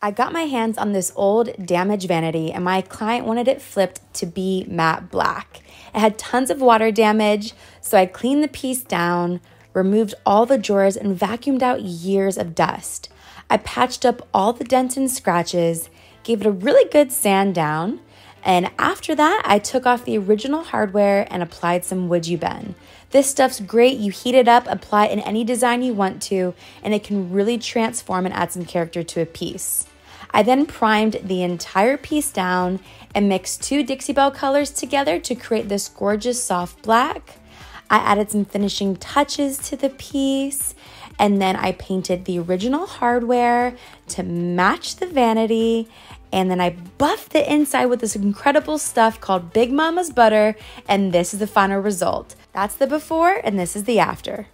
I got my hands on this old damaged vanity and my client wanted it flipped to be matte black. It had tons of water damage, so I cleaned the piece down, removed all the drawers, and vacuumed out years of dust. I patched up all the dents and scratches, gave it a really good sand down, and after that, I took off the original hardware and applied some WoodUbend. This stuff's great. You heat it up, apply it in any design you want to, and it can really transform and add some character to a piece. I then primed the entire piece down and mixed two Dixie Belle colors together to create this gorgeous soft black. I added some finishing touches to the piece and then I painted the original hardware to match the vanity and then I buffed the inside with this incredible stuff called Big Mama's Butter, and this is the final result. That's the before, and this is the after.